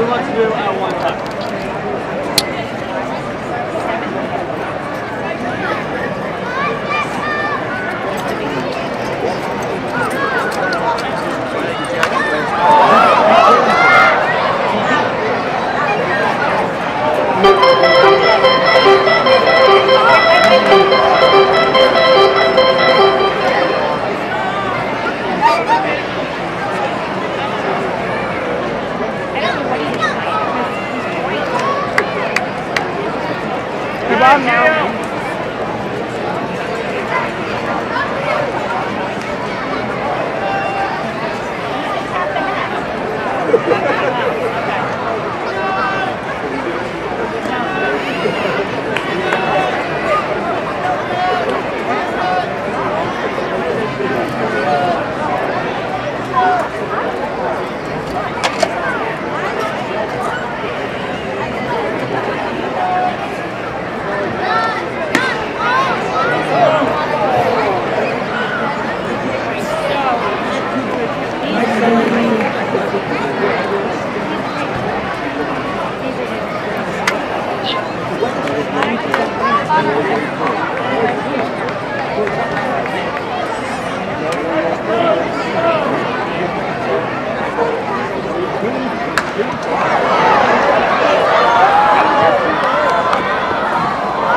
Who wants to do it at one time? Thank you. bomb now.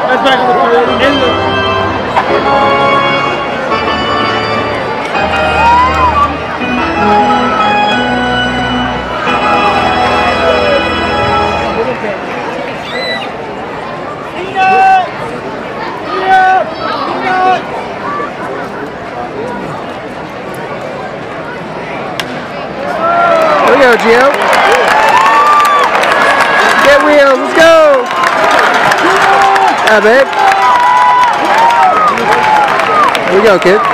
That's back in the, in Gio. Get wheels, let's go! Yeah, babe. Here we go, kid.